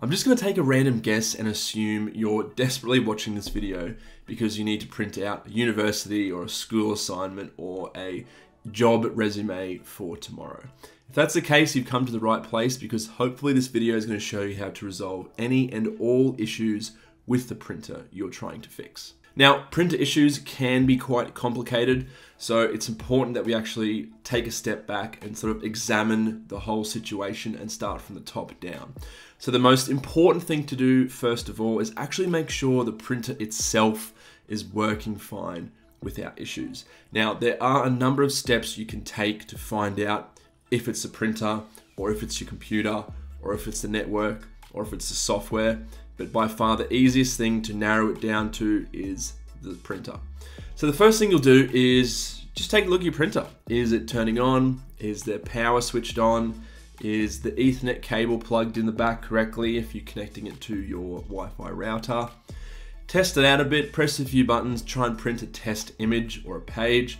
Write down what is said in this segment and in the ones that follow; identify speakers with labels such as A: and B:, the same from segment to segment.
A: I'm just going to take a random guess and assume you're desperately watching this video because you need to print out a university or a school assignment or a job resume for tomorrow. If that's the case, you've come to the right place because hopefully this video is going to show you how to resolve any and all issues with the printer you're trying to fix. Now, printer issues can be quite complicated, so it's important that we actually take a step back and sort of examine the whole situation and start from the top down. So the most important thing to do, first of all, is actually make sure the printer itself is working fine without issues. Now, there are a number of steps you can take to find out if it's the printer or if it's your computer or if it's the network or if it's the software. But by far the easiest thing to narrow it down to is the printer. So the first thing you'll do is just take a look at your printer. Is it turning on? Is the power switched on? Is the ethernet cable plugged in the back correctly if you're connecting it to your Wi-Fi router? Test it out a bit, press a few buttons, try and print a test image or a page.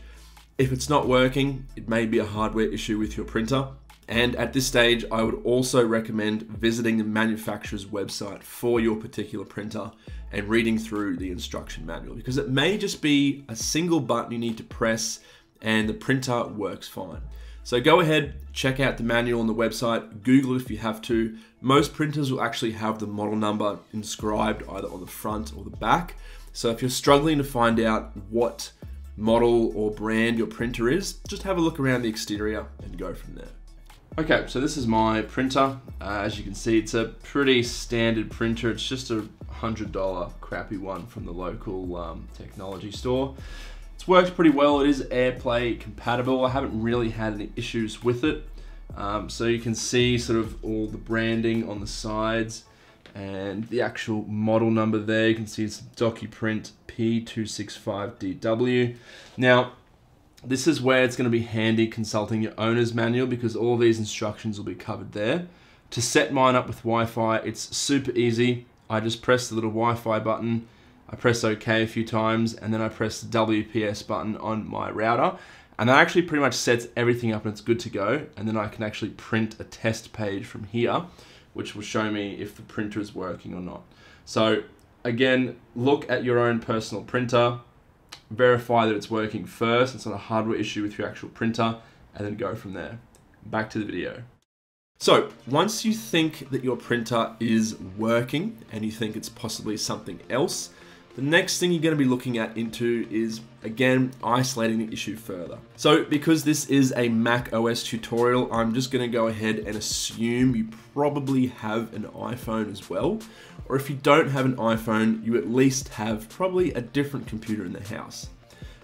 A: If it's not working, it may be a hardware issue with your printer. And at this stage, I would also recommend visiting the manufacturer's website for your particular printer and reading through the instruction manual because it may just be a single button you need to press and the printer works fine. So go ahead, check out the manual on the website, Google it if you have to. Most printers will actually have the model number inscribed either on the front or the back. So if you're struggling to find out what model or brand your printer is, just have a look around the exterior and go from there. Okay, so this is my printer. Uh, as you can see, it's a pretty standard printer. It's just a $100 crappy one from the local um, technology store. It's worked pretty well. It is AirPlay compatible. I haven't really had any issues with it. Um, so you can see sort of all the branding on the sides and the actual model number there. You can see it's DocuPrint P265DW. Now, this is where it's going to be handy consulting your owner's manual because all these instructions will be covered there. To set mine up with Wi-Fi, it's super easy. I just press the little Wi-Fi button, I press OK a few times, and then I press the WPS button on my router. And that actually pretty much sets everything up and it's good to go. And then I can actually print a test page from here, which will show me if the printer is working or not. So again, look at your own personal printer, verify that it's working first, it's not a hardware issue with your actual printer, and then go from there. Back to the video. So once you think that your printer is working and you think it's possibly something else, the next thing you're going to be looking at into is, again, isolating the issue further. So because this is a Mac OS tutorial, I'm just going to go ahead and assume you probably have an iPhone as well. Or if you don't have an iPhone, you at least have probably a different computer in the house.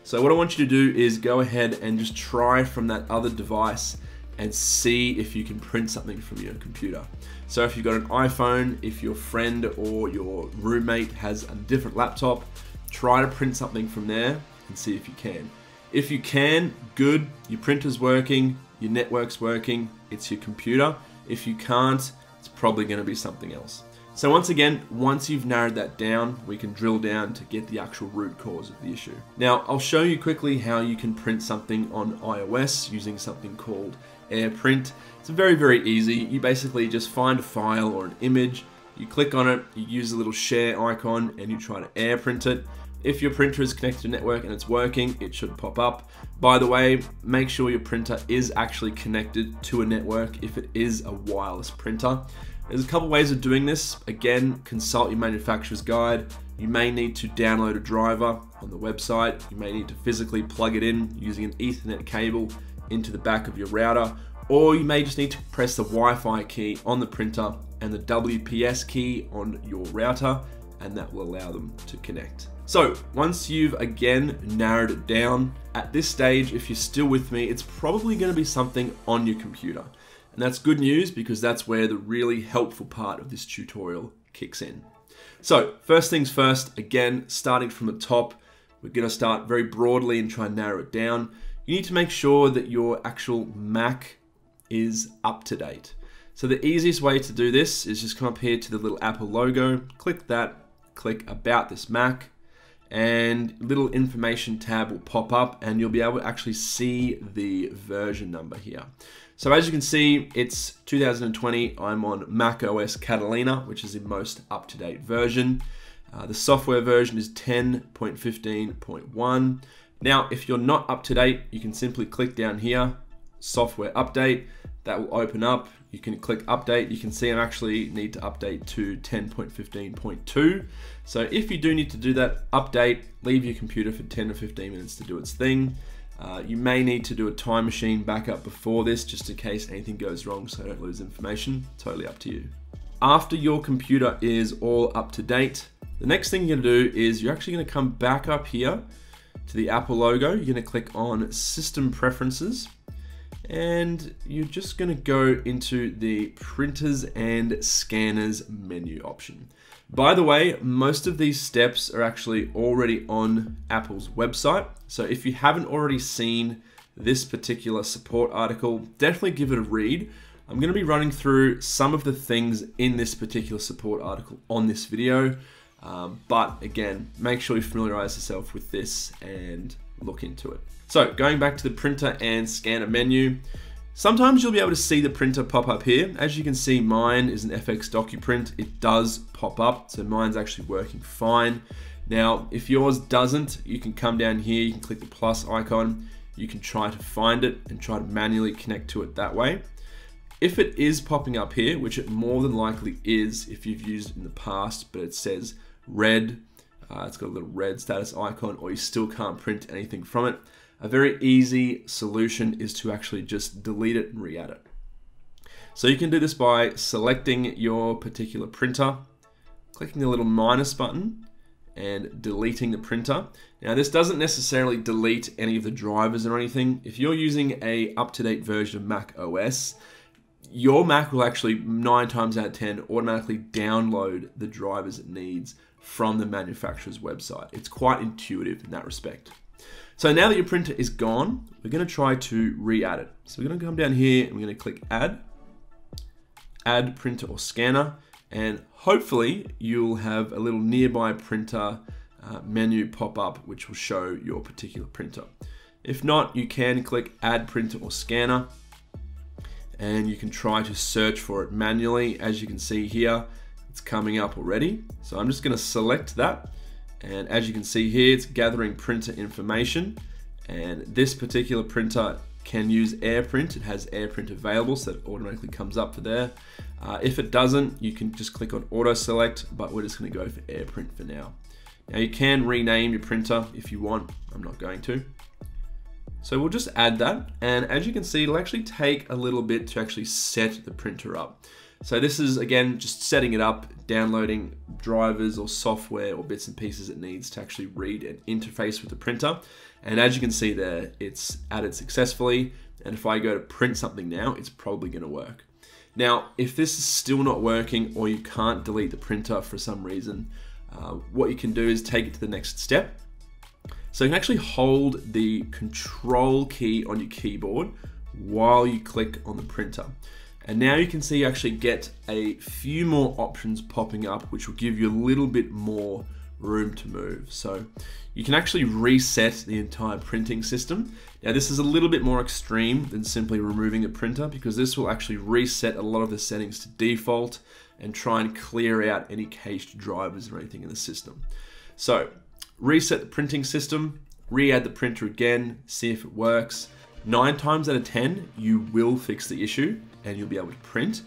A: So what I want you to do is go ahead and just try from that other device and see if you can print something from your computer. So if you've got an iPhone, if your friend or your roommate has a different laptop, try to print something from there and see if you can. If you can, good, your printer's working, your network's working, it's your computer. If you can't, it's probably gonna be something else. So once again, once you've narrowed that down, we can drill down to get the actual root cause of the issue. Now, I'll show you quickly how you can print something on iOS using something called AirPrint. It's very, very easy. You basically just find a file or an image, you click on it, you use a little share icon, and you try to AirPrint it. If your printer is connected to a network and it's working, it should pop up. By the way, make sure your printer is actually connected to a network if it is a wireless printer. There's a couple ways of doing this. Again, consult your manufacturer's guide. You may need to download a driver on the website. You may need to physically plug it in using an ethernet cable into the back of your router, or you may just need to press the Wi-Fi key on the printer and the WPS key on your router, and that will allow them to connect. So once you've again narrowed it down, at this stage, if you're still with me, it's probably gonna be something on your computer. And that's good news because that's where the really helpful part of this tutorial kicks in. So first things first, again, starting from the top, we're gonna start very broadly and try and narrow it down you need to make sure that your actual Mac is up to date. So the easiest way to do this is just come up here to the little Apple logo, click that, click about this Mac, and little information tab will pop up and you'll be able to actually see the version number here. So as you can see, it's 2020. I'm on Mac OS Catalina, which is the most up-to-date version. Uh, the software version is 10.15.1. Now, if you're not up to date, you can simply click down here, software update. That will open up. You can click update. You can see I actually need to update to 10.15.2. So if you do need to do that update, leave your computer for 10 or 15 minutes to do its thing. Uh, you may need to do a time machine backup before this just in case anything goes wrong so I don't lose information. Totally up to you. After your computer is all up to date, the next thing you're gonna do is you're actually gonna come back up here to the Apple logo. You're gonna click on System Preferences and you're just gonna go into the Printers and Scanners menu option. By the way, most of these steps are actually already on Apple's website. So if you haven't already seen this particular support article, definitely give it a read. I'm going to be running through some of the things in this particular support article on this video. Um, but again, make sure you familiarize yourself with this and look into it. So going back to the printer and scanner menu, sometimes you'll be able to see the printer pop up here. As you can see, mine is an FX DocuPrint. It does pop up, so mine's actually working fine. Now, if yours doesn't, you can come down here, you can click the plus icon, you can try to find it and try to manually connect to it that way. If it is popping up here, which it more than likely is if you've used it in the past, but it says red, uh, it's got a little red status icon, or you still can't print anything from it, a very easy solution is to actually just delete it and re-add it. So you can do this by selecting your particular printer, clicking the little minus button, and deleting the printer. Now this doesn't necessarily delete any of the drivers or anything. If you're using a up-to-date version of Mac OS, your Mac will actually nine times out of 10 automatically download the drivers it needs from the manufacturer's website. It's quite intuitive in that respect. So now that your printer is gone, we're gonna try to re-add it. So we're gonna come down here and we're gonna click add, add printer or scanner, and hopefully you'll have a little nearby printer uh, menu pop up which will show your particular printer. If not, you can click add printer or scanner and you can try to search for it manually. As you can see here, it's coming up already. So I'm just gonna select that. And as you can see here, it's gathering printer information. And this particular printer can use AirPrint. It has AirPrint available, so it automatically comes up for there. Uh, if it doesn't, you can just click on Auto Select, but we're just gonna go for AirPrint for now. Now you can rename your printer if you want. I'm not going to. So we'll just add that. And as you can see, it'll actually take a little bit to actually set the printer up. So this is, again, just setting it up, downloading drivers or software or bits and pieces it needs to actually read and interface with the printer. And as you can see there, it's added successfully. And if I go to print something now, it's probably gonna work. Now, if this is still not working or you can't delete the printer for some reason, uh, what you can do is take it to the next step so you can actually hold the control key on your keyboard while you click on the printer. And now you can see you actually get a few more options popping up, which will give you a little bit more room to move. So you can actually reset the entire printing system. Now this is a little bit more extreme than simply removing a printer because this will actually reset a lot of the settings to default and try and clear out any cached drivers or anything in the system. So reset the printing system, re-add the printer again, see if it works. Nine times out of 10, you will fix the issue and you'll be able to print.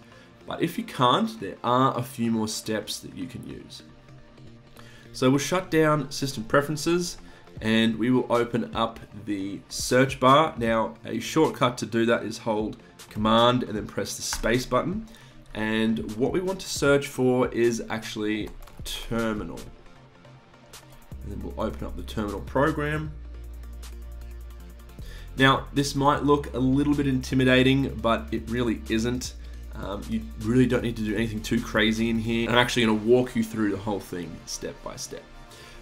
A: But if you can't, there are a few more steps that you can use. So we'll shut down system preferences and we will open up the search bar. Now, a shortcut to do that is hold command and then press the space button. And what we want to search for is actually terminal. And then we'll open up the terminal program. Now, this might look a little bit intimidating, but it really isn't. Um, you really don't need to do anything too crazy in here. I'm actually going to walk you through the whole thing step by step.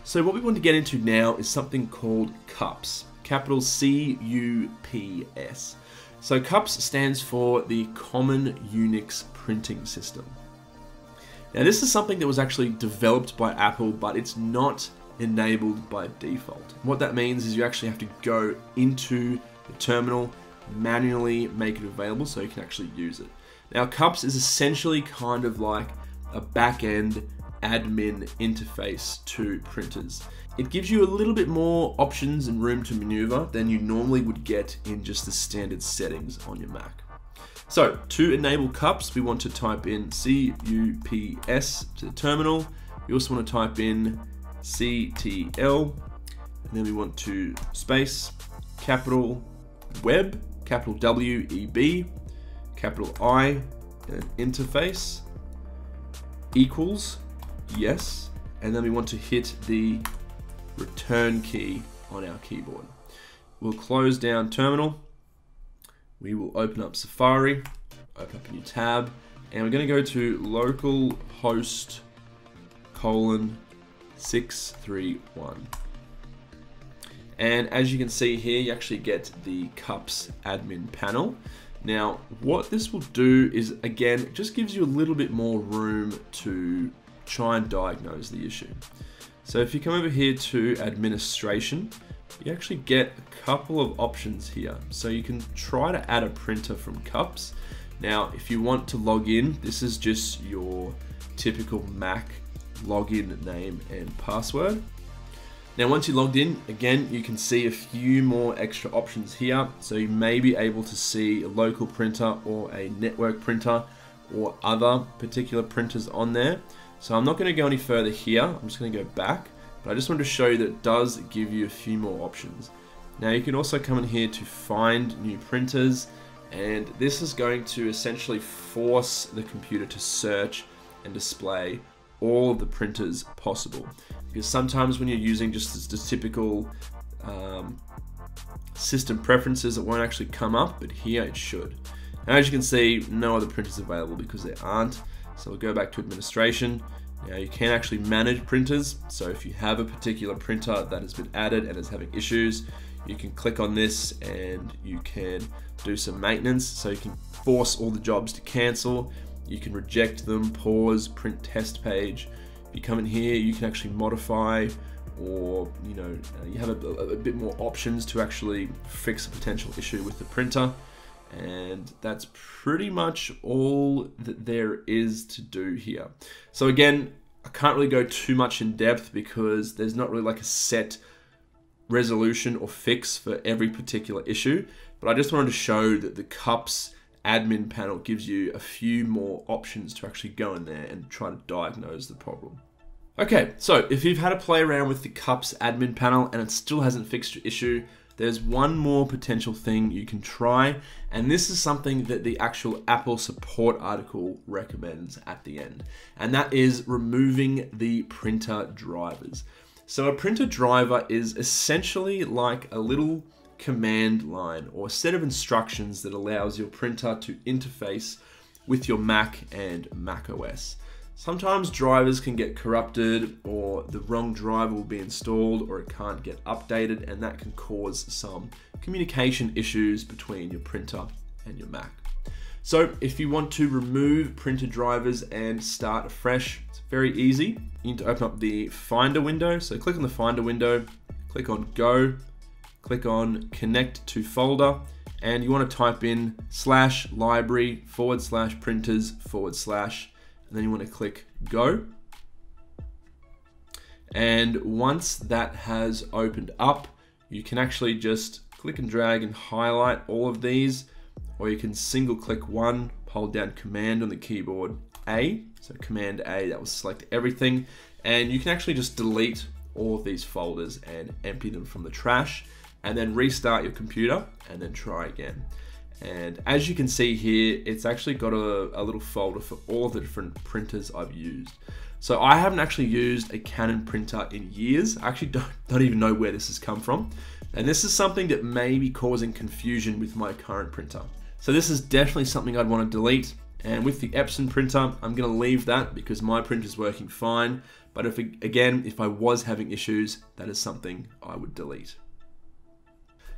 A: So what we want to get into now is something called CUPS, capital C-U-P-S. So CUPS stands for the Common Unix Printing System. Now this is something that was actually developed by Apple, but it's not enabled by default. What that means is you actually have to go into the terminal, manually make it available so you can actually use it. Now, Cups is essentially kind of like a back end admin interface to printers. It gives you a little bit more options and room to maneuver than you normally would get in just the standard settings on your Mac. So to enable cups, we want to type in CUPS to the terminal. We also want to type in CTL, and then we want to space, capital web, capital W E B, capital I, and interface equals yes, and then we want to hit the return key on our keyboard. We'll close down terminal. We will open up Safari, open up a new tab, and we're going to go to local host colon 631. And as you can see here, you actually get the cups admin panel. Now, what this will do is, again, just gives you a little bit more room to try and diagnose the issue. So if you come over here to administration, you actually get a couple of options here. So you can try to add a printer from Cups. Now, if you want to log in, this is just your typical Mac login name and password. Now once you're logged in, again, you can see a few more extra options here. So you may be able to see a local printer or a network printer or other particular printers on there. So I'm not going to go any further here. I'm just going to go back. But I just wanted to show you that it does give you a few more options. Now you can also come in here to find new printers and this is going to essentially force the computer to search and display all of the printers possible. Because sometimes when you're using just the typical um, system preferences, it won't actually come up, but here it should. Now, as you can see, no other printers available because there aren't. So we'll go back to administration. Now you can actually manage printers. So if you have a particular printer that has been added and is having issues, you can click on this and you can do some maintenance. So you can force all the jobs to cancel you can reject them, pause, print test page. If you come in here, you can actually modify or you know uh, you have a, a, bit more options to actually fix a potential issue with the printer and that's pretty much all that there is to do here so again I can't really go too much in depth because there's not really like a set resolution or fix for every particular issue but I just wanted to show that the cups admin panel gives you a few more options to actually go in there and try to diagnose the problem. Okay, so if you've had a play around with the cups admin panel and it still hasn't fixed your issue, there's one more potential thing you can try, and this is something that the actual Apple support article recommends at the end, and that is removing the printer drivers. So a printer driver is essentially like a little command line or set of instructions that allows your printer to interface with your Mac and Mac OS. Sometimes drivers can get corrupted or the wrong driver will be installed or it can't get updated and that can cause some communication issues between your printer and your Mac. So if you want to remove printer drivers and start afresh, it's very easy. You need to open up the Finder window. So click on the Finder window, click on Go, click on connect to folder and you want to type in slash library forward slash printers forward slash and then you want to click go. And once that has opened up you can actually just click and drag and highlight all of these or you can single click one hold down command on the keyboard A. So command A that will select everything. And you can actually just delete all of these folders and empty them from the trash and then restart your computer and then try again. And as you can see here, it's actually got a, a, little folder for all the different printers I've used. So I haven't actually used a Canon printer in years. I actually don't, don't even know where this has come from. And this is something that may be causing confusion with my current printer. So this is definitely something I'd want to delete. And with the Epson printer, I'm gonna leave that because my printer is working fine. But if again, if I was having issues, that is something I would delete.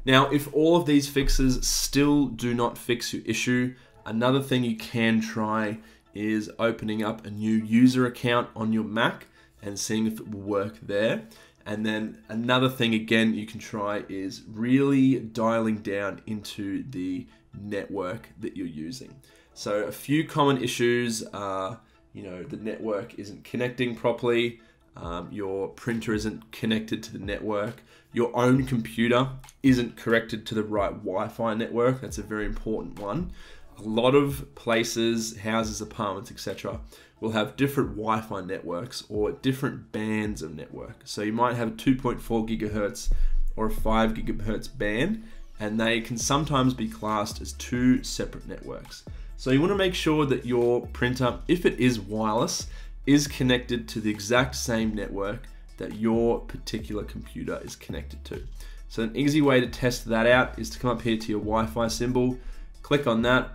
A: Now, if all of these fixes still do not fix your issue, another thing you can try is opening up a new user account on your Mac and seeing if it will work there. And then another thing, again, you can try is really dialing down into the network that you're using. So, a few common issues are you know, the network isn't connecting properly, um, your printer isn't connected to the network, your own computer isn't connected to the right Wi Fi network. That's a very important one. A lot of places, houses, apartments, etc., will have different Wi Fi networks or different bands of network. So you might have a 2.4 gigahertz or a 5 gigahertz band, and they can sometimes be classed as two separate networks. So you want to make sure that your printer, if it is wireless, is connected to the exact same network that your particular computer is connected to. So an easy way to test that out is to come up here to your Wi-Fi symbol, click on that,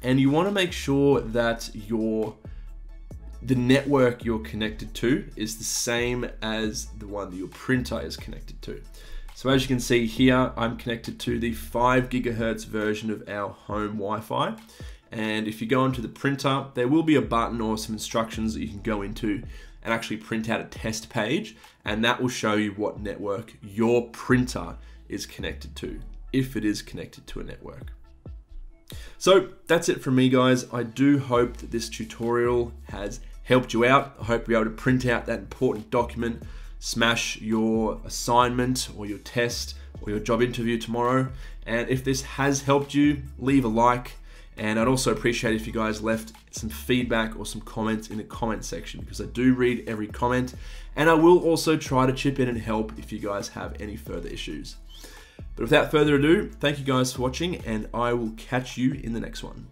A: and you want to make sure that your the network you're connected to is the same as the one that your printer is connected to. So as you can see here, I'm connected to the 5 gigahertz version of our home Wi-Fi. And if you go into the printer, there will be a button or some instructions that you can go into and actually print out a test page. And that will show you what network your printer is connected to, if it is connected to a network. So that's it from me guys. I do hope that this tutorial has helped you out. I hope you're able to print out that important document, smash your assignment or your test or your job interview tomorrow. And if this has helped you, leave a like, and I'd also appreciate if you guys left some feedback or some comments in the comment section because I do read every comment. And I will also try to chip in and help if you guys have any further issues. But without further ado, thank you guys for watching, and I will catch you in the next one.